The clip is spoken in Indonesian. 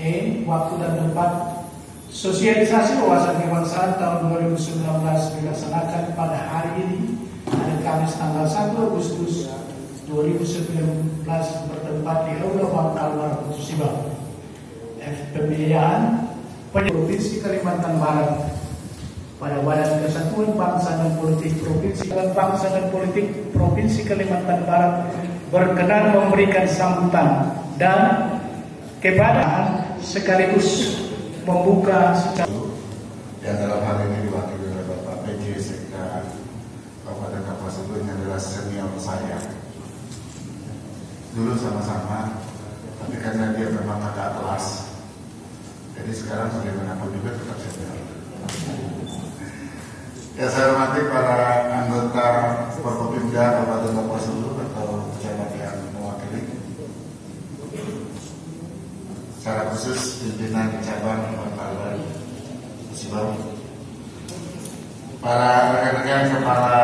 E. Waktu dan tempat Sosialisasi wawasan kebangsaan tahun 2019 dilaksanakan pada hari ini hari Kamis tanggal 1 Agustus 2019 bertempat di Aula Barat Subang. Pemilihan Provinsi Kalimantan Barat pada Badan Kesatuan Bangsa dan Politik Provinsi dan Bangsa dan Politik Provinsi Kalimantan Barat berkenan memberikan sambutan dan kepada sekaligus membuka secara yang dalam hal ini diwakili oleh Bapak PJ Sekda Kabupaten Kapuas itu ini adalah senior saya. Dulu sama-sama tapi karena dia memang agak kelas jadi sekarang bagaimanapun juga tetap senior ya saya hormati para anggota Forkopimda secara khusus pimpinan cabang Bangkal Subang para rekan-rekan kepala